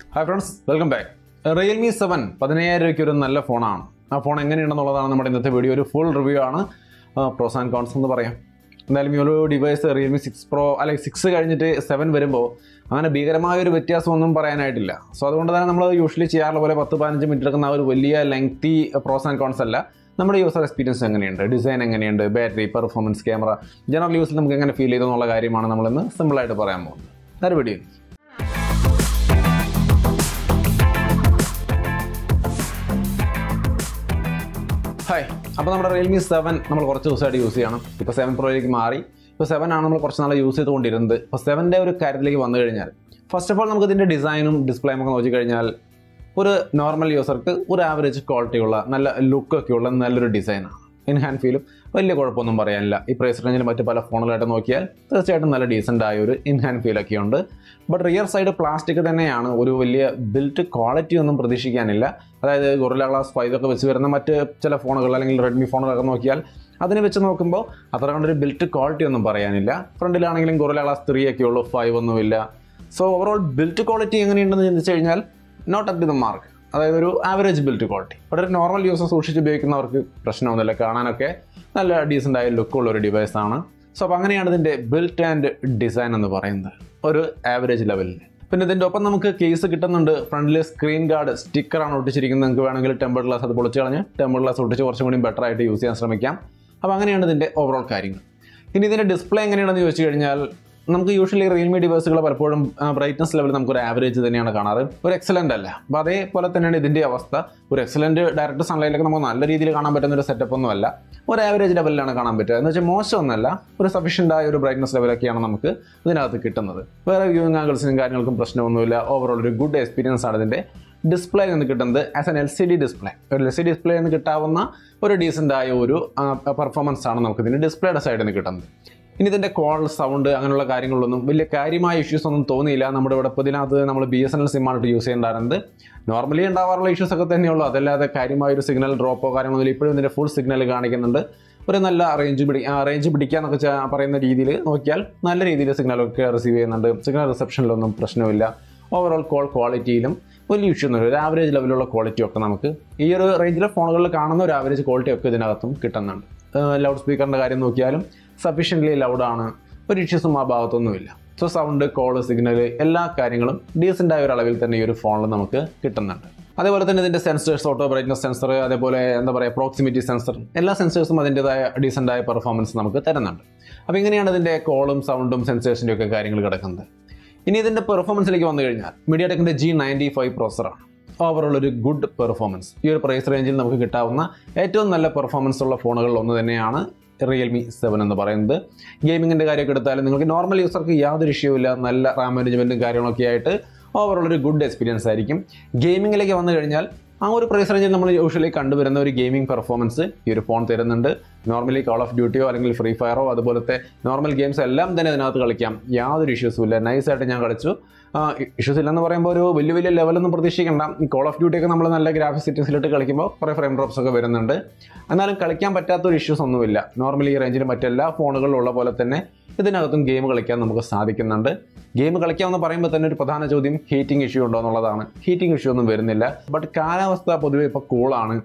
Hi friends welcome back Realme seven പതിനയ്യായിരം രൂപയ്ക്ക് ഒരു നല്ല ഫോണാണ്. ആ ഫോൺ എങ്ങനെയുണ്ടെന്നുള്ളതാണ് നമ്മുടെ ഇന്നത്തെ വീഡിയോ ഒരു ഫുൾ റിവ്യൂ ആണ്. പ്രോസ് ആൻഡ് കോൺസ് എന്ന് പറയാം. എന്തായാലും ഈ ഒരു ഡിവൈസ് റിയൽമി സിക്സ് പ്രോ അല്ലെങ്കിൽ സിക്സ് കഴിഞ്ഞിട്ട് സെവൻ വരുമ്പോൾ അങ്ങനെ ഭീകരമായ ഒരു വ്യത്യാസമൊന്നും പറയാനായിട്ടില്ല. സോ അതുകൊണ്ട് തന്നെ നമ്മൾ യൂഷ്വലി ചെയ്യാറുള്ള പോലെ പത്ത് പതിനഞ്ച് മിനിറ്റ് എടുക്കുന്ന ഒരു വലിയ ലെങ്തി പ്രോസ് ആൻഡ് കോൺസ് അല്ല. നമ്മുടെ യൂസർ എക്സ്പീരിയൻസ് എങ്ങനെയുണ്ട്? ഡിസൈൻ എങ്ങനെയുണ്ട്? ബാറ്ററി പെർഫോമൻസ് ക്യാമറ ജനറൽ യൂസിൽ നമുക്ക് എങ്ങനെ ഫീൽ ചെയ്തു എന്നുള്ള കാര്യമാണ് നമ്മളിന്ന് സിമ്പിളായിട്ട് പറയാൻ പോകുന്നത്. അതൊരു വീഡിയോ അപ്പോൾ നമ്മുടെ റിയൽമി സെവൻ നമ്മൾ കുറച്ച് ദിവസമായിട്ട് യൂസ് ചെയ്യണം. ഇപ്പോൾ സെവൻ പ്രോയിലേക്ക് മാറി. ഇപ്പോൾ സെവൻ ആണ് നമ്മൾ കുറച്ച് നാൾ യൂസ് ചെയ്തുകൊണ്ടിരുന്നത്. ഇപ്പോൾ സെവന്റെ ഒരു കാര്യത്തിലേക്ക് വന്നു കഴിഞ്ഞാൽ ഫസ്റ്റ് ഓഫ് ഓൾ നമുക്ക് ഇതിന്റെ ഡിസൈനും ഡിസ്പ്ലേയും ഒക്കെ നോക്കി കഴിഞ്ഞാൽ ഒരു നോർമൽ യൂസർക്ക് ഒരു ആവറേജ് ക്വാളിറ്റിയുള്ള നല്ല ലുക്കൊക്കെ ഉള്ള നല്ലൊരു ഡിസൈനാണ് ഇൻ ഹാൻഡ് ഫീലും വലിയ കുഴപ്പമൊന്നും പറയാനില്ല. ഈ പ്രൈസ് റേഞ്ചിൽ മറ്റ് പല ഫോണുകളായിട്ട് നോക്കിയാൽ തീർച്ചയായിട്ടും നല്ല ഡീസന്റ് ആയ ഒരു ഇൻ ഹാൻഡ് ഫീലൊക്കെ ഉണ്ട്. ബട്ട് റിയർ സൈഡ് പ്ലാസ്റ്റിക് തന്നെയാണ് ഒരു വലിയ ബിൽറ്റ് ക്വാളിറ്റി ഒന്നും പ്രതീക്ഷിക്കാനില്ല. അതായത് ഗൊറില്ല ഗ്ലാസ് ഫൈവ് ഒക്കെ വെച്ച് വരുന്ന മറ്റ് ചില ഫോണുകൾ അല്ലെങ്കിൽ റെഡ്മി ഫോണുകളൊക്കെ നോക്കിയാൽ അതിനെ വെച്ച് നോക്കുമ്പോൾ അത്ര കണ്ടൊരു ബിൽറ്റ് ക്വാളിറ്റി ഒന്നും പറയാനില്ല. ഫ്രണ്ടിലാണെങ്കിലും ഗൊറില്ല ഗ്ലാസ് ത്രീ ഒക്കെ ഉള്ളൂ ഫൈവ് ഒന്നുമില്ല. സോ ഓവറോൾ ബിൽറ്റ് ക്വാളിറ്റി എങ്ങനെയുണ്ടെന്ന് ചിന്തിച്ചു കഴിഞ്ഞാൽ നോട്ട് അറ്റ് ദ മാർക്ക് അതായത് ഒരു ആവറേജ് ബിൽറ്റ് ക്വാളിറ്റി വളരെ നോർമൽ യൂസർ സൂക്ഷിച്ച് ഉപയോഗിക്കുന്നവർക്ക് പ്രശ്നമൊന്നുമില്ല. കാണാനൊക്കെ നല്ല ഡീസന്റ് ആയ ലുക്കുള്ള ഒരു ഡിവൈസ് ആണ്. സോ അപ്പോൾ അങ്ങനെയാണ് ഇതിന്റെ ബിൽറ്റ് ആൻഡ് ഡിസൈൻ എന്ന് പറയുന്നത്. ഒരു ആവറേജ് ലെവലിൽ പിന്നെ ഇതിന്റെ ഒപ്പം നമുക്ക് കേസ് കിട്ടുന്നുണ്ട്. ഫ്രണ്ടിൽ സ്ക്രീൻ ഗാർഡ് സ്റ്റിക്കറാണ് ഒട്ടിച്ചിരിക്കുന്നത്. നിങ്ങൾക്ക് വേണമെങ്കിൽ ടെമ്പർ ഗ്ലാസ് അത് പൊളിച്ച് കളഞ്ഞ് ടെമ്പർ ഗ്ലാസ് ഒട്ടിച്ച് കുറച്ചും കൂടി ബെറ്റർ ആയിട്ട് യൂസ് ചെയ്യാൻ ശ്രമിക്കാം. അപ്പോൾ അങ്ങനെയാണ് ഇതിന്റെ ഓവറോൾ കാര്യങ്ങൾ. ഇനി ഇതിന്റെ ഡിസ്പ്ലേ എങ്ങനെയാണെന്ന് ചോദിച്ചു കഴിഞ്ഞാൽ നമുക്ക് യൂഷ്വലി റിയൽമി ഡിവൈസുകൾ പലപ്പോഴും ബ്രൈറ്റ്നസ് ലെവൽ നമുക്ക് ഒരു ആവറേജ് തന്നെയാണ് കാണാറ്. ഒരു എക്സലന്റ് അല്ല. അപ്പോൾ അതേപോലെ തന്നെയാണ് ഇതിന്റെ അവസ്ഥ. ഒരു എക്സലന്റ് ഡയറക്റ്റ് സൺലൈറ്റിലൊക്കെ നമുക്ക് നല്ല രീതിയിൽ കാണാൻ പറ്റുന്ന ഒരു സെറ്റപ്പ് ഒന്നുമല്ല ഒരു ആവറേജ് ലെവലിലാണ് കാണാൻ പറ്റുക. എന്ന് വെച്ചാൽ മോശമൊന്നുമല്ല ഒരു സഫീഷ്യന്റ് ആയ ഒരു ബ്രൈറ്റ്നസ് ലെവലൊക്കെയാണ് നമുക്ക് ഇതിനകത്ത് കിട്ടുന്നത്. വേറെ വ്യൂയിങ് ആംഗിൾസിനും കാര്യങ്ങൾക്കും പ്രശ്നമൊന്നുമില്ല. ഓവറോൾ ഒരു ഗുഡ് എക്സ്പീരിയൻസ് ആണ് ഇതിന്റെ ഡിസ്പ്ലേ നിന്ന് കിട്ടുന്നത് as an L C D display ഒരു എൽ സി ഡി ഡിസ്പ്ലേ നിന്ന് കിട്ടാവുന്ന ഒരു ഡീസന്റ് ആയ ഒരു പെർഫോമൻസ് ആണ് നമുക്ക് ഇതിന്റെ ഡിസ്പ്ലേയുടെ സൈഡിൽ നിന്ന് കിട്ടുന്നത്. ഇനി ഇതിന്റെ കോൾ സൗണ്ട് അങ്ങനെയുള്ള കാര്യങ്ങളൊന്നും വലിയ കാര്യമായ ഇഷ്യൂസ് ഒന്നും തോന്നിയില്ല. നമ്മുടെ ഇവിടെ ഇപ്പോൾ ഇതിനകത്ത് നമ്മൾ ബി എസ് എൻ എൽ സിമ്മാണ് യൂസ് ചെയ്യേണ്ടായിരുന്നത് നോർമലി ഉണ്ടാവാറുള്ള ഇഷ്യൂസ് ഒക്കെ തന്നെയുള്ളൂ. അതല്ലാതെ കാര്യമായ ഒരു സിഗ്നൽ ഡ്രോപ്പോ കാര്യങ്ങളൊന്നും ഇപ്പോഴും ഇതിന്റെ ഫുൾ സിഗ്നൽ കാണിക്കുന്നുണ്ട്. ഒരു നല്ല റേഞ്ച് പിടി റേഞ്ച് പിടിക്കാന്നൊക്കെ എന്നൊക്കെ പറയുന്ന രീതിയിൽ നോക്കിയാൽ നല്ല രീതിയിൽ സിഗ്നലൊക്കെ റിസീവ് ചെയ്യുന്നുണ്ട്. സിഗ്നൽ റിസപ്ഷനിലൊന്നും പ്രശ്നമില്ല. ഓവറോൾ കോൾ ക്വാളിറ്റിയിലും വലിയ ഇഷ്യൂ ഒന്നുമില്ല. ഒരു ആവറേജ് ലെവലുള്ള ക്വാളിറ്റി ഒക്കെ നമുക്ക് ഈ ഒരു റേഞ്ചിലെ ഫോണുകളിൽ കാണുന്ന ഒരു ആവറേജ് ക്വാളിറ്റി ഒക്കെ ഇതിനകത്തും കിട്ടുന്നുണ്ട്. ലൗഡ് സ്പീക്കറിന്റെ കാര്യം നോക്കിയാലും സഫീഷ്യന്റ്ലി ലൗഡാണ് ഒരു ഇഷ്യൂസും ആ ഭാഗത്തൊന്നുമില്ല. സോ സൗണ്ട് കോൾ സിഗ്നൽ എല്ലാ കാര്യങ്ങളും ഡീസന്റ് ആയ ഒരു അളവിൽ തന്നെ ഈ ഒരു ഫോണിൽ നമുക്ക് കിട്ടുന്നുണ്ട്. അതേപോലെ തന്നെ ഇതിന്റെ സെൻസേഴ്സ് ഓട്ടോ ബ്രൈറ്റ്നസ് സെൻസർ അതേപോലെ എന്താ പറയുക പ്രോക്സിമിറ്റി സെൻസർ എല്ലാ സെൻസേഴ്സും അതിന്റെതായ ഡീസന്റ് ആയ പെർഫോമൻസ് നമുക്ക് തരുന്നുണ്ട്. അപ്പോൾ ഇങ്ങനെയാണ് ഇതിന്റെ കോളും സൗണ്ടും സെൻസേഴ്സിന്റെ ഒക്കെ കാര്യങ്ങൾ കിടക്കുന്നത്. ഇനി ഇതിന്റെ പെർഫോമൻസിലേക്ക് വന്നു കഴിഞ്ഞാൽ മീഡിയ ടെക്കിന്റെ ജി നയന്റി ഫൈവ് പ്രോസറാണ് ഓവറോൾ ഒരു ഗുഡ് പെർഫോമൻസ് ഈ ഒരു പ്രൈസ് റേഞ്ചിൽ നമുക്ക് കിട്ടാവുന്ന ഏറ്റവും നല്ല പെർഫോമൻസ് ഉള്ള ഫോണുകളിൽ ഒന്ന് തന്നെയാണ് റിയൽമി സെവൻ എന്ന് പറയുന്നത്. ഗെയിമിങ്ങിന്റെ കാര്യമൊക്കെ എടുത്താലും നിങ്ങൾക്ക് നോർമൽ യൂസർക്ക് യാതൊരു ഇഷ്യൂ ഇല്ല നല്ല റാം മാനേജ്മെന്റും കാര്യങ്ങളൊക്കെ ആയിട്ട് ഓവറോൾ ഒരു ഗുഡ് എക്സ്പീരിയൻസ് ആയിരിക്കും. ഗെയിമിങ്ങിലേക്ക് വന്നു കഴിഞ്ഞാൽ ആ ഒരു പ്രൈസ് റേഞ്ചിൽ നമ്മൾ യൂഷ്വലി കണ്ടുവരുന്ന ഒരു ഗെയിമിംഗ് പെർഫോമൻസ് ഈ ഒരു ഫോൺ തരുന്നുണ്ട്. നോർമലി കോൾ ഓഫ് ഡ്യൂട്ടിയോ അല്ലെങ്കിൽ ഫ്രീ ഫയറോ അതുപോലത്തെ നോർമൽ ഗെയിംസ് എല്ലാം തന്നെ അതിനകത്ത് കളിക്കാം. യാതൊരു ഇഷ്യൂസും ഇല്ല. നൈസായിട്ട് ഞാൻ കളിച്ചു. ഇഷ്യൂസ് ഇല്ലെന്ന് പറയുമ്പോൾ ഒരു വലിയ വലിയ ലെവലൊന്നും പ്രതീക്ഷിക്കേണ്ട. ഈ കോൾ ഓഫ് ഡ്യൂട്ടി ഒക്കെ നമ്മൾ നല്ല ഗ്രാഫിക് സെറ്റിംഗ്സിലിട്ട് കളിക്കുമ്പോൾ കുറേ ഫ്രെയിം ഡ്രോപ്സ് ഒക്കെ വരുന്നുണ്ട്. എന്നാലും കളിക്കാൻ പറ്റാത്ത ഒരു ഇഷ്യൂസ് ഒന്നുമില്ല. നോർമലി ഈ റേഞ്ചിൽ മറ്റെല്ലാ ഫോണുകളിലുള്ള പോലെ തന്നെ ഇതിനകത്തും ഗെയിം കളിക്കാൻ നമുക്ക് സാധിക്കുന്നുണ്ട്. ഗെയിം കളിക്കാമെന്ന് പറയുമ്പോൾ തന്നെ ഒരു പ്രധാന ചോദ്യം ഹീറ്റിംഗ് ഇഷ്യൂ ഉണ്ടോ എന്നുള്ളതാണ്. ഹീറ്റിംഗ് ഇഷ്യൂ ഒന്നും വരുന്നില്ല. ബട്ട് കാലാവസ്ഥ പൊതുവെ ഇപ്പോൾ കൂളാണ്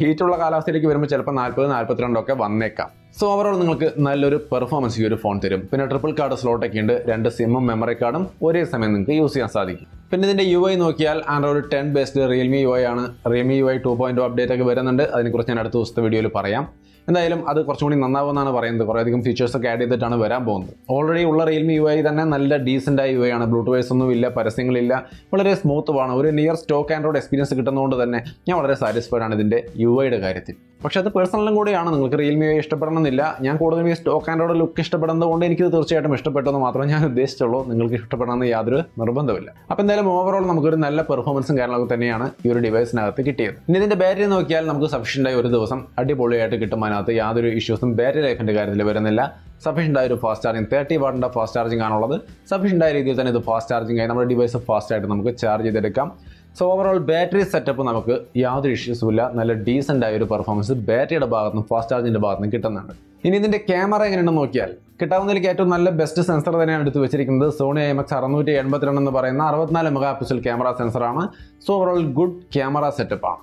ഹീറ്റുള്ള കാലാവസ്ഥയിലേക്ക് വരുമ്പോൾ ചിലപ്പോൾ നാൽപ്പത് നാൽപ്പത്തിരണ്ടൊക്കെ വന്നേക്കാം. സോ ഓവറോൾ നിങ്ങൾക്ക് നല്ലൊരു പെർഫോമൻസ് ഈ ഒരു ഫോൺ തരും. പിന്നെ ട്രിപ്പിൾ കാർഡ് സ്ലോട്ടൊക്കെ ഉണ്ട്. രണ്ട് സിമ്മും മെമ്മറി കാർഡും ഒരേ സമയം നിങ്ങൾക്ക് യൂസ് ചെയ്യാൻ സാധിക്കും. പിന്നെ ഇതിന്റെ യു ഐ നോക്കിയാൽ Android ten based Realme U I ആണ്. Realme U I two point update ഒക്കെ വരുന്നുണ്ട്. അതിനെക്കുറിച്ച് ഞാൻ അടുത്ത ദിവസത്തെ വീഡിയോയിൽ പറയാം. എന്തായാലും അത് കുറച്ചും കൂടി നന്നാവുമെന്നാണ് പറയുന്നത്. കുറേയധികം ഫീച്ചേഴ്സ് ഒക്കെ ആഡ് ചെയ്തിട്ടാണ് വരാൻ പോകുന്നത്. ഓൾറെഡി ഉള്ള റിയൽമി യു ഐ തന്നെ നല്ല ഡീസന്റ് ആയ യു ഐ ആണ്. ബ്ലൂടൂത്ത് ഒന്നും ഇല്ല പരസ്യങ്ങളില്ല. വളരെ സ്മൂത്ത് ആണ്. ഒരു നിയർ സ്റ്റോക്ക് ആൻഡ്രോയിഡ് എക്സ്പീരിയൻസ് കിട്ടുന്നതുകൊണ്ട് തന്നെ ഞാൻ വളരെ സാറ്റിസ്ഫൈഡ് ആണ് ഇതിന്റെ യു ഐയുടെ കാര്യത്തിൽ. പക്ഷേ അത് പേഴ്സണലും കൂടിയാണ്. നിങ്ങൾക്ക് റിയൽമി ഐ ഇഷ്ടപ്പെടണമെന്നില്ല. ഞാൻ കൂടുതലും ഈ സ്റ്റോക്ക് ആൻഡ്രോയിഡ് ലുക്ക് ഇഷ്ടപ്പെടുന്നത് കൊണ്ട് എനിക്ക് തീർച്ചയായിട്ടും ഇഷ്ടപ്പെട്ടെന്ന് മാത്രമേ ഞാൻ ഉദ്ദേശിച്ചുള്ളൂ. നിങ്ങൾക്ക് ഇഷ്ടപ്പെടണമെന്ന് യാതൊരു നിർബന്ധമില്ല അപ്പോൾ എന്തായാലും ഓവറോൾ നമുക്കൊരു നല്ല പെർഫോമൻസും കാര്യങ്ങളൊക്കെ തന്നെയാണ് ഈ ഒരു ഡിവൈസിനകത്ത് കിട്ടിയത്. ഇനി ഇതിന്റെ ബാറ്ററി നോക്കിയാൽ നമുക്ക് സഫീഷ്യന്റ് ആയ ഒരു ദിവസം അടിപൊളിയായിട്ട് കിട്ടും. അതിനകത്ത് യാതൊരു ഇഷ്യൂസും ബാറ്ററി ലൈഫിന്റെ കാര്യത്തിൽ വരുന്നില്ല. സഫീഷ്യന്റ് ആയ ഒരു ഫാസ്റ്റ് ചാർജിങ് തേർട്ടി വാട്ടിന്റെ ഫാസ്റ്റ് ചാർജിങ് ആണുള്ളത്. സഫീഷ്യന്റ് ആയ രീതിയിൽ തന്നെ ഇത് ഫാസ്റ്റ് ചാർജിങ് ആയി നമ്മുടെ ഡിവൈസ് ഫാസ്റ്റ് ആയിട്ട് നമുക്ക് ചാർജ് ചെയ്തെടുക്കാം. സോ ഓവറോൾ ബാറ്ററി സെറ്റപ്പ് നമുക്ക് യാതൊരു ഇഷ്യൂസും ഇല്ല. നല്ല ഡീസന്റ് ആയ ഒരു പെർഫോമൻസ് ബാറ്ററിയുടെ ഭാഗത്തുനിന്നും ഫാസ്റ്റ് ചാർജിന്റെ ഭാഗത്തുനിന്നും കിട്ടുന്നുണ്ട്. ഇനി ഇതിന്റെ ക്യാമറ എങ്ങനെയാണെന്ന് നോക്കിയാൽ കിട്ടാവുന്നതിലേക്ക് ഏറ്റവും നല്ല ബെസ്റ്റ് സെൻസർ തന്നെയാണ് എടുത്ത് വെച്ചിരിക്കുന്നത്. സോണി ഐ എക്സ് അറുന്നൂറ്റി എൺപത്തിരണ്ട് എന്ന് പറയുന്ന അറുപത്തിനാല് മെഗാ പിക്സൽ ക്യാമറ സെൻസറാണ് സോ ഓവറോൾ ഗുഡ് ക്യാമറ സെറ്റപ്പാണ്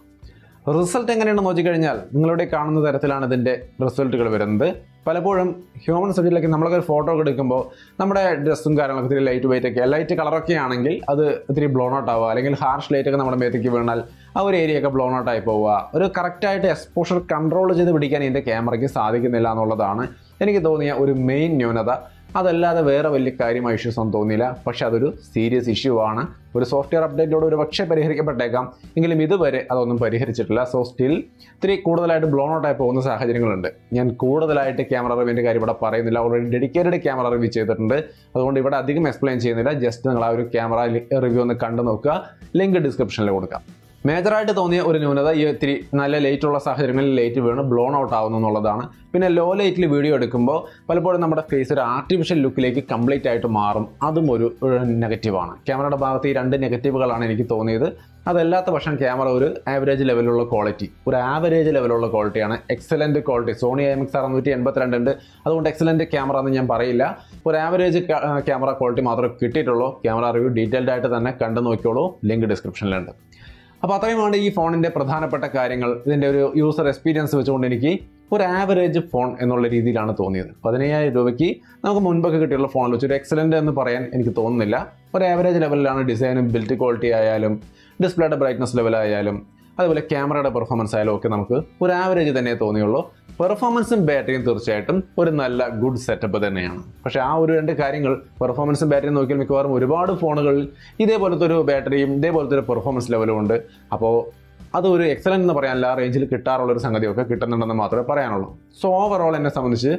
റിസൾട്ട് എങ്ങനെയാണെന്ന് നോക്കിക്കഴിഞ്ഞാൽ നിങ്ങളുടെ കാണുന്ന തരത്തിലാണ് ഇതിന്റെ റിസൾട്ടുകൾ വരുന്നത്. പലപ്പോഴും ഹ്യൂമൻ സബ്ജക്റ്റിലേക്ക് നമ്മളൊക്കെ ഒരു ഫോട്ടോ ഒക്കെ എടുക്കുമ്പോൾ നമ്മുടെ ഡ്രസ്സും കാര്യങ്ങളൊക്കെ ഇത്തിരി ലൈറ്റ് വെയിറ്റ് ഒക്കെ ലൈറ്റ് കളറൊക്കെ ആണെങ്കിൽ അത് ഇത്തിരി ബ്ലോൺ ഔട്ട് ആവുക. അല്ലെങ്കിൽ ഹാർഷ് ലൈറ്റ് ഒക്കെ നമ്മുടെ മേത്തേക്ക് വീണാൽ ആ ഒരു ഏരിയ ഒക്കെ ബ്ലോൺ ഔട്ട് ആയി പോവുക. ഒരു കറക്റ്റായിട്ട് എക്സ്പോഷർ കൺട്രോൾ ചെയ്ത് പിടിക്കാൻ ഇതിന്റെ ക്യാമറയ്ക്ക് സാധിക്കുന്നില്ല എന്നുള്ളതാണ് എനിക്ക് തോന്നിയ ഒരു മെയിൻ ന്യൂനത. അതല്ലാതെ വേറെ വലിയ കാര്യമായ ഇഷ്യൂസ് ഒന്നും തോന്നിയില്ല. പക്ഷെ അതൊരു സീരിയസ് ഇഷ്യൂ ആണ്. ഒരു സോഫ്റ്റ്വെയർ അപ്ഡേറ്റിലൂടെ ഒരു പക്ഷേ പരിഹരിക്കപ്പെട്ടേക്കാം. എങ്കിലും ഇതുവരെ അതൊന്നും പരിഹരിച്ചിട്ടില്ല. സോ സ്റ്റിൽ ഇത്തിരി കൂടുതലായിട്ട് ബ്ലോൺ ഔട്ടായി പോകുന്ന സാഹചര്യങ്ങളുണ്ട്. ഞാൻ കൂടുതലായിട്ട് ക്യാമറ റിവ്യൂവിന്റെ കാര്യം ഇവിടെ പറയുന്നില്ല. ഓൾറെഡി ഡെഡിക്കേറ്റഡ് ക്യാമറ റിവ്യൂ ചെയ്തിട്ടുണ്ട്. അതുകൊണ്ട് ഇവിടെ അധികം എക്സ്പ്ലെയിൻ ചെയ്യുന്നില്ല. ജസ്റ്റ് നിങ്ങൾ ആ ഒരു ക്യാമറ റിവ്യൂ ഒന്ന് കണ്ടു നോക്കുക. ലിങ്ക് ഡിസ്ക്രിപ്ഷനിൽ കൊടുക്കാം. മേജറായിട്ട് തോന്നിയ ഒരു ന്യൂനത ഈ ഇത്തിരി നല്ല ലൈറ്റുള്ള സാഹചര്യങ്ങളിൽ ലൈറ്റ് വീണ് ബ്ലോൺ ഔട്ട് ആവുന്നു എന്നുള്ളതാണ്. പിന്നെ ലോ ലൈറ്റിൽ വീഡിയോ എടുക്കുമ്പോൾ പലപ്പോഴും നമ്മുടെ ഫേസ് ഒരു ആർട്ടിഫിഷ്യൽ ലുക്കിലേക്ക് കംപ്ലീറ്റ് ആയിട്ട് മാറും. അതും ഒരു നെഗറ്റീവാണ് ക്യാമറയുടെ ഭാഗത്ത് ഈ രണ്ട് നെഗറ്റീവുകളാണ് എനിക്ക് തോന്നിയത്. അതല്ലാത്ത പക്ഷം ക്യാമറ ഒരു ആവറേജ് ലെവലുള്ള ക്വാളിറ്റി ഒരു ആവറേജ് ലെവലുള്ള ക്വാളിറ്റിയാണ് excellent quality Sony M X അറുന്നൂറ്റി എൺപത്തിരണ്ട് ഉണ്ട്. അതുകൊണ്ട് എക്സലന്റ് ക്യാമറ എന്ന് ഞാൻ പറയില്ല. ഒരു ആവറേജ് ക്യാമറ ക്വാളിറ്റി മാത്രമേ കിട്ടിയിട്ടുള്ളൂ. ക്യാമറ റിവ്യൂ ഡീറ്റെയിൽഡ് ആയിട്ട് തന്നെ കണ്ടു നോക്കിയോളൂ ലിങ്ക് ഡിസ്ക്രിപ്ഷനിലുണ്ട് അപ്പോൾ അത്രയുമാണ് ഈ ഫോണിന്റെ പ്രധാനപ്പെട്ട കാര്യങ്ങൾ ഇതിന്റെ ഒരു യൂസർ എക്സ്പീരിയൻസ് വെച്ചുകൊണ്ട് എനിക്ക് ഒരു ആവറേജ് ഫോൺ എന്നുള്ള രീതിയിലാണ് തോന്നിയത്. പതിനയ്യായിരം രൂപയ്ക്ക് നമുക്ക് മുൻപൊക്കെ കിട്ടിയുള്ള ഫോണിൽ വെച്ച് ഒരു എക്സലന്റ് എന്ന് പറയാൻ എനിക്ക് തോന്നുന്നില്ല. ഒരു ആവറേജ് ലെവലിലാണ് ഡിസൈനും ബിൽറ്റ് ക്വാളിറ്റി ആയാലും ഡിസ്പ്ലേയുടെ ബ്രൈറ്റ്നസ് ലെവലായാലും അതുപോലെ ക്യാമറയുടെ പെർഫോമൻസ് ആയാലും ഒക്കെ നമുക്ക് ഒരു ആവറേജ് തന്നെ തോന്നിയുള്ളൂ. പെർഫോമൻസും ബാറ്ററിയും തീർച്ചയായിട്ടും ഒരു നല്ല ഗുഡ് സെറ്റപ്പ് തന്നെയാണ്. പക്ഷെ ആ ഒരു രണ്ട് കാര്യങ്ങൾ പെർഫോമൻസും ബാറ്ററിയും നോക്കിയാൽ മിക്കവാറും ഒരുപാട് ഫോണുകളിൽ ഇതേപോലത്തെ ഒരു ബാറ്ററിയും ഇതേപോലത്തെ ഒരു പെർഫോമൻസ് ലെവലും ഉണ്ട്. അപ്പോൾ അത് ഒരു എക്സലന്റ് എന്ന് പറയാൻ ആ റേഞ്ചിൽ കിട്ടാറുള്ള ഒരു സംഗതിയൊക്കെ കിട്ടുന്നുണ്ടെന്ന് മാത്രമേ പറയാനുള്ളൂ. സോ ഓവറോൾ എന്നെ സംബന്ധിച്ച്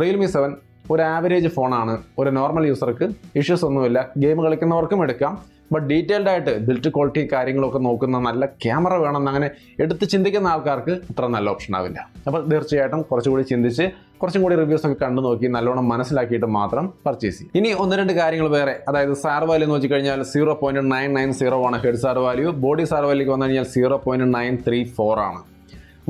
റിയൽമി സെവൻ ഒരു ആവറേജ് ഫോണാണ് ഒരു നോർമൽ യൂസർക്ക് ഇഷ്യൂസ് ഒന്നുമില്ല. ഗെയിം കളിക്കുന്നവർക്കും എടുക്കാം. ബട്ട് ഡീറ്റെയിൽഡ് ആയിട്ട് ബിൽറ്റ് ക്വാളിറ്റി കാര്യങ്ങളൊക്കെ നോക്കുന്ന നല്ല ക്യാമറ വേണമെന്ന് അങ്ങനെ എടുത്ത് ചിന്തിക്കുന്ന ആൾക്കാർക്ക് അത്ര നല്ല ഓപ്ഷൻ ആവില്ല. അപ്പോൾ തീർച്ചയായിട്ടും കുറച്ചുകൂടി ചിന്തിച്ച് കുറച്ചും കൂടി റിവ്യൂസ് ഒക്കെ കണ്ടു നോക്കി നല്ലോണം മനസ്സിലാക്കിയിട്ട് മാത്രം പർച്ചേസ് ചെയ്യും. ഇനി ഒന്ന് രണ്ട് കാര്യങ്ങൾ വേറെ. അതായത് സാർ വാല്യൂ എന്ന് വെച്ചുകഴിഞ്ഞാൽ zero point nine nine zero ആണ്. Head SAR value body SAR വാല്യൂക്ക് വന്നു കഴിഞ്ഞാൽ zero point nine three four ആണ്.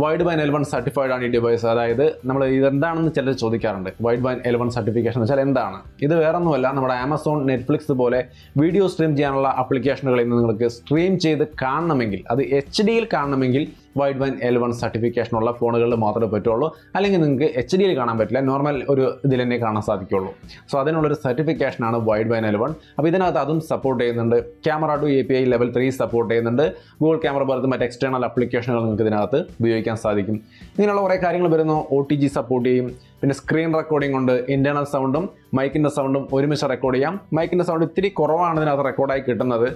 വൈഡ് ബൈൻ എലവൺ സർട്ടിഫൈഡ് ആണ് ഈ ഡിവൈസ് അതായത് നമ്മൾ ഇതെന്താണെന്ന് ചിലർ ചോദിക്കാറുണ്ട്. വൈഡ് ബൈൻ എലവൺ സർട്ടിഫിക്കേഷൻ എന്ന് വെച്ചാൽ എന്താണ്? ഇത് വേറൊന്നുമല്ല നമ്മുടെ ആമസോൺ നെറ്റ്ഫ്ലിക്സ് പോലെ വീഡിയോ സ്ട്രീം ചെയ്യാനുള്ള ആപ്ലിക്കേഷനുകളിൽ നിന്ന് നിങ്ങൾക്ക് സ്ട്രീം ചെയ്ത് കാണണമെങ്കിൽ അത് എച്ച് ഡിയിൽ കാണണമെങ്കിൽ വൈഡ് വൈൻ എൽ വൺ സർട്ടിഫിക്കേഷനുള്ള ഫോണുകളിൽ മാത്രമേ പറ്റുള്ളൂ. അല്ലെങ്കിൽ നിങ്ങൾക്ക് എച്ച് ഡിയിൽ കാണാൻ പറ്റില്ല. നോർമൽ ഒരു ഇതിൽ തന്നെ കാണാൻ സാധിക്കുള്ളൂ. സോ അതിനുള്ളൊരു സർട്ടിഫിക്കേഷനാണ് വൈഡ് വൈൻ എൽ വൺ അപ്പോൾ ഇതിനകത്ത് അതും സപ്പോർട്ട് ചെയ്യുന്നുണ്ട്. Camera two A P I level three support ചെയ്യുന്നുണ്ട്. ഗൂഗിൾ ക്യാമറ പോലത്തെ മറ്റ് എക്സ്റ്റേണൽ ആപ്ലിക്കേഷനുകൾ നിങ്ങൾക്ക് ഇതിനകത്ത് ഉപയോഗിക്കാൻ സാധിക്കും. ഇങ്ങനെയുള്ള കുറേ കാര്യങ്ങൾ വരുന്നു. ഒ ടി ജി സപ്പോർട്ട് ചെയ്യും. പിന്നെ സ്ക്രീൻ റെക്കോർഡിംഗ് ഉണ്ട് ഇന്റേണൽ സൗണ്ടും മൈക്കിന്റെ സൗണ്ടും ഒരുമിച്ച് റെക്കോർഡ് ചെയ്യാം. മൈക്കിന്റെ സൗണ്ട് ഇത്തിരി കുറവാണ് ഇതിനകത്ത് റെക്കോർഡായി കിട്ടുന്നത്.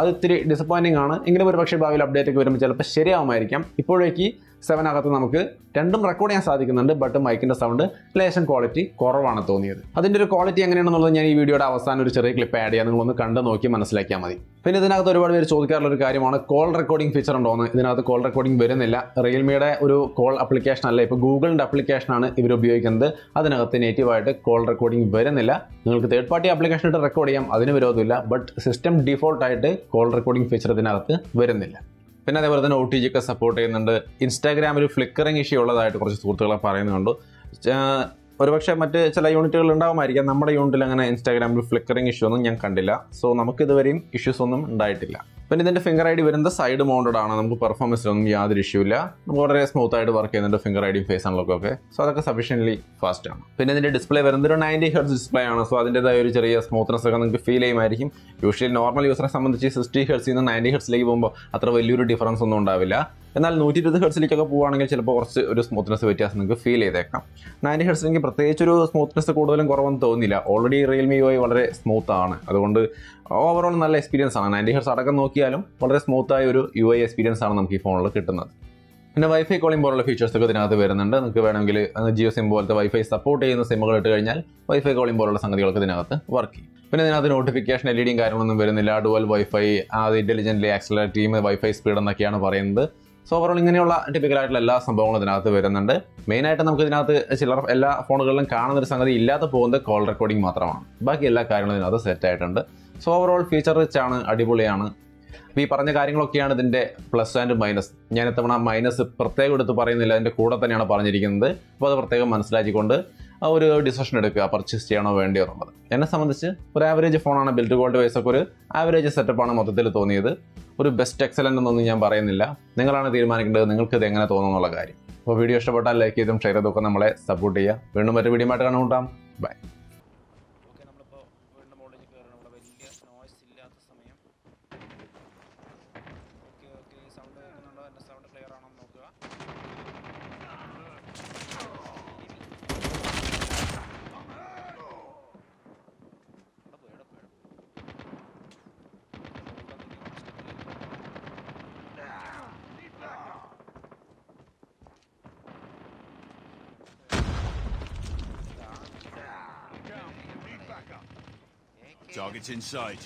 അത് ഇത്തിരി ഡിസപ്പോയിന്റിംഗ് ആണ്. എങ്കിലും ഒരു പക്ഷേ ഭാവിയിൽ അപ്ഡേറ്റ് ഒക്കെ വരുമ്പോൾ ചിലപ്പോൾ ശരിയാവുമായിരിക്കാം. ഇപ്പോഴേക്ക് സെവനകത്ത് നമുക്ക് രണ്ടും റെക്കോർഡ് ചെയ്യാൻ സാധിക്കുന്നുണ്ട് ബട്ട് മൈക്കിന്റെ സൗണ്ട് ലേശം ക്വാളിറ്റി കുറവാണ് തോന്നിയത്. അതിന്റെ ഒരു ക്വാളിറ്റി എങ്ങനെയാണെന്നുള്ളത് ഞാൻ ഈ വീഡിയോയുടെ അവസാനം ഒരു ചെറിയ ക്ലിപ്പ് ആഡ് ചെയ്യാം. നിങ്ങളൊന്ന് കണ്ട് നോക്കി മനസ്സിലാക്കിയാൽ മതി. പിന്നെ ഇതിനകത്ത് ഒരുപാട് പേര് ചോദിക്കാറുള്ള ഒരു കാര്യമാണ് കോൾ റെക്കോർഡിംഗ് ഫീച്ചർ ഉണ്ടോന്ന് ഇതിനകത്ത് കോൾ റെക്കോർഡിംഗ് വരുന്നില്ല. റിയൽമിയുടെ ഒരു കോൾ ആപ്ലിക്കേഷൻ അല്ല ഇപ്പോൾ ഗൂഗിളിന്റെ ആപ്ലിക്കേഷനാണ് ഇവർ ഉപയോഗിക്കുന്നത്. അതിനകത്ത് നേറ്റീവായിട്ട് കോൾ റെക്കോർഡിംഗ് വരുന്നില്ല. നിങ്ങൾക്ക് തേർഡ് പാർട്ടി ആപ്ലിക്കേഷൻ ഇട്ട് റെക്കോർഡ് ചെയ്യാം അതിന് വിരോധമില്ല. ബട്ട് സിസ്റ്റം ഡിഫോൾട്ടായിട്ട് കോൾ റെക്കോർഡിംഗ് ഫീച്ചർ ഇതിനകത്ത് വരുന്നില്ല. പിന്നെ അതേപോലെ തന്നെ ഒ ടി ജി ഒക്കെ സപ്പോർട്ട് ചെയ്യുന്നുണ്ട്. ഇൻസ്റ്റാഗ്രാമിൽ ഫ്ലിക്കറിങ് ഇഷ്യൂ ഉള്ളതായിട്ട് കുറച്ച് സുഹൃത്തുക്കളെ പറയുന്നുണ്ട് ഒരുപക്ഷെ മറ്റ് ചില യൂണിറ്റുകൾ ഉണ്ടാകുമായിരിക്കാം നമ്മുടെ യൂണിറ്റിൽ അങ്ങനെ ഇൻസ്റ്റാഗ്രാമിൽ ഫ്ലിക്കറിങ് ഇഷ്യൂ ഒന്നും ഞാൻ കണ്ടില്ല. സോ നമുക്ക് ഇതുവരെയും ഇഷ്യൂസ് ഒന്നും ഉണ്ടായിട്ടില്ല. പിന്നെ ഇതിന്റെ ഫിംഗർ ഐ ഡി വരുന്നത് സൈഡ് മൗണ്ടഡ് ആണ്. നമുക്ക് പെർഫോമൻസിലൊന്നും യാതൊരു ഇഷ്യൂ ഇല്ല. നമുക്ക് വളരെ സ്മൂത്ത് ആയിട്ട് വർക്ക് ചെയ്യുന്നുണ്ട് ഫിംഗർ ഐ ഡിയും ഫേസ് അൺലോക്കും ഒക്കെ. സോ അതൊക്കെ സഫീഷ്യൻലി ഫാസ്റ്റ് ആണ്. പിന്നെ ഇതിന്റെ ഡിസ്പ്ലേ വരുന്നത് ഒരു നയന്റി ഹെർട്സ് ഡിസ്പ്ലേ ആണ്. സോ അതിന്റെതായ ഒരു ചെറിയ സ്മൂത്ത്നെസ് ഒക്കെ നിങ്ങൾക്ക് ഫീൽ ചെയ്യുമായിരിക്കും. യൂഷ്വലി നോർമൽ യൂസറെ സംബന്ധിച്ച് സിക്സ്റ്റി ഹെർട്സിൽ നിന്ന് നയന്റി ഹെർട്സിലേക്ക് പോകുമ്പോൾ അത്ര വലിയൊരു ഡിഫറൻസ് ഒന്നും ഉണ്ടാവില്ല. എന്നാൽ നൂറ്റി ഇരുപത് ഹെർട്സിലേക്കൊക്കെ പോവുകയാണെങ്കിൽ ചിലപ്പോൾ കുറച്ച് ഒരു സ്മൂത്ത്നെസ് വ്യത്യാസം നിങ്ങൾക്ക് ഫീൽ ചെയ്തേക്കാം. നയന്റി ഹെർട്സിലേക്ക് പ്രത്യേകിച്ച് ഒരു സ്മൂത്ത്നെസ് കൂടുതലും കുറവൊന്നും തോന്നില്ല ഓൾറെഡി റിയൽമി യു ഐ വളരെ സ്മൂത്ത് ആണ്. അതുകൊണ്ട് ഓവറോൾ നല്ല എക്സ്പീരിയൻസ് ആണ്. നയന്റി ഹെർട്സ് അടക്കം നോക്കിയാലും വളരെ സ്മൂത്ത് ആയ ഒരു യു ഐ എക്സ്പീരിയൻസ് ആണ് നമുക്ക് ഈ ഫോണിൽ കിട്ടുന്നത്. പിന്നെ വൈഫൈ കോളിംഗ് പോലുള്ള ഫീച്ചേഴ്സ് ഒക്കെ ഇതിനകത്ത് വരുന്നുണ്ട്. നിങ്ങൾക്ക് വേണമെങ്കിൽ ജിയോ സിം പോലത്തെ വൈഫൈ സപ്പോർട്ട് ചെയ്യുന്ന സിമ്മുകൾ ഇട്ട് കഴിഞ്ഞാൽ വൈഫൈ കോളിംഗ് പോലുള്ള സംഗതികൾക്ക് ഇതിനകത്ത് വർക്ക് ചെയ്യും. പിന്നെ ഇതിനകത്ത് നോട്ടിഫിക്കേഷൻ എൽ ഇ ഡിയും കാര്യങ്ങളൊന്നും വരുന്നില്ല. ഡുവൽ വൈഫൈ അത് intelligently accelerate team wifi speed എന്നൊക്കെയാണ് പറയുന്നത്. സോ ഓവറോൾ ഇങ്ങനെയുള്ള ടിപ്പിക്കലായിട്ടുള്ള എല്ലാ സംഭവങ്ങളും ഇതിനകത്ത് വരുന്നുണ്ട്. മെയിനായിട്ട് നമുക്ക് ഇതിനകത്ത് ചിലർ എല്ലാ ഫോണുകളിലും കാണുന്ന ഒരു സംഗതി ഇല്ലാതെ പോകുന്നത് കോൾ റെക്കോർഡിംഗ് മാത്രമാണ്. ബാക്കി എല്ലാ കാര്യങ്ങളും ഇതിനകത്ത് സെറ്റ് ആയിട്ടുണ്ട്. സോ ഓവറോൾ ഫീച്ചർ റിച്ച് ആണ് അടിപൊളിയാണ്. അപ്പോൾ ഈ പറഞ്ഞ കാര്യങ്ങളൊക്കെയാണ് ഇതിന്റെ പ്ലസ് ആൻഡ് മൈനസ് ഞാൻ ഇത്തവണ മൈനസ് പ്രത്യേകം എടുത്ത് പറയുന്നില്ല അതിന്റെ കൂടെ തന്നെയാണ് പറഞ്ഞിരിക്കുന്നത്. അപ്പോൾ അത് പ്രത്യേകം മനസ്സിലാക്കിക്കൊണ്ട് ഒരു ഡിസിഷൻ എടുക്കുക പർച്ചേസ് ചെയ്യണോ വേണ്ടിയോ എന്നുള്ളത്. എന്നെ സംബന്ധിച്ച് ഒരു ആവറേജ് ഫോണാണ് ബിൽഡ് ക്വാളിറ്റി വൈസ് ഒക്കെ ഒരു ആവറേജ് സെറ്റപ്പാണ് മൊത്തത്തിൽ തോന്നിയത്. ഒരു ബെസ്റ്റ് എക്സലന്റ് എന്നൊന്നും ഞാൻ പറയുന്നില്ല. നിങ്ങളാണ് തീരുമാനിക്കേണ്ടത് നിങ്ങൾക്ക് ഇത് എങ്ങനെ തോന്നുന്നുള്ള കാര്യം. അപ്പോൾ വീഡിയോ ഇഷ്ടപ്പെട്ടാൽ ലൈക്ക് ചെയ്തും ഷെയർ ചെയ്തൊക്കെ നമ്മളെ സപ്പോർട്ട് ചെയ്യുക. വീണ്ടും മറ്റൊരു വീഡിയോ ആയിട്ട് കാണുമുണ്ടാം ബൈ Target's in sight.